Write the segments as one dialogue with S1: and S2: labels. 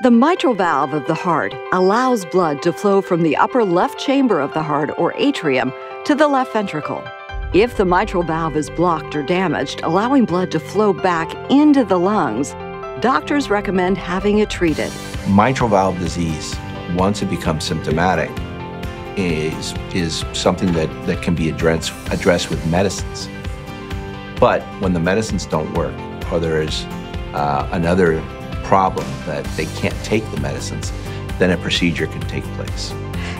S1: The mitral valve of the heart allows blood to flow from the upper left chamber of the heart, or atrium, to the left ventricle. If the mitral valve is blocked or damaged, allowing blood to flow back into the lungs, doctors recommend having it treated.
S2: Mitral valve disease, once it becomes symptomatic, is, is something that, that can be addressed, addressed with medicines. But when the medicines don't work, or there is uh, another problem that they can't take the medicines, then a procedure can take place.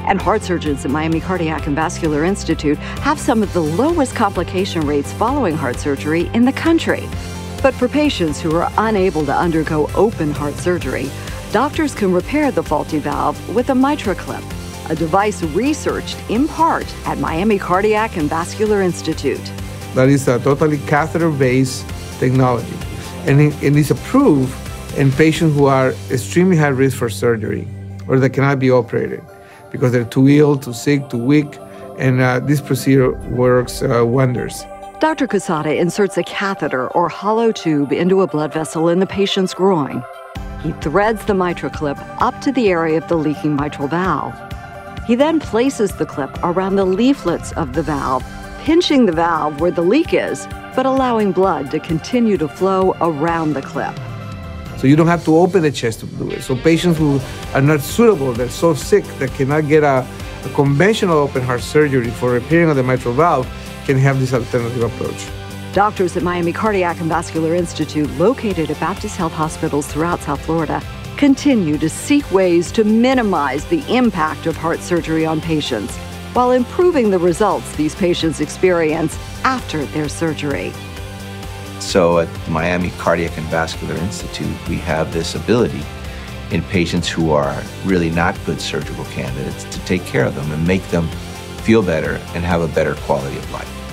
S1: And heart surgeons at Miami Cardiac and Vascular Institute have some of the lowest complication rates following heart surgery in the country. But for patients who are unable to undergo open heart surgery, doctors can repair the faulty valve with a MitraClip, a device researched in part at Miami Cardiac and Vascular Institute.
S3: That is a totally catheter based technology, and it, it is approved in patients who are extremely high risk for surgery or that cannot be operated because they're too ill, too sick, too weak, and uh, this procedure works uh, wonders.
S1: Dr. Quesada inserts a catheter or hollow tube into a blood vessel in the patient's groin. He threads the mitral clip up to the area of the leaking mitral valve. He then places the clip around the leaflets of the valve, pinching the valve where the leak is, but allowing blood to continue to flow around the clip.
S3: So you don't have to open the chest to do it. So patients who are not suitable, they're so sick that cannot get a, a conventional open heart surgery for repairing of the mitral valve can have this alternative approach.
S1: Doctors at Miami Cardiac and Vascular Institute, located at Baptist Health hospitals throughout South Florida, continue to seek ways to minimize the impact of heart surgery on patients while improving the results these patients experience after their surgery.
S2: So at Miami Cardiac and Vascular Institute, we have this ability in patients who are really not good surgical candidates to take care of them and make them feel better and have a better quality of life.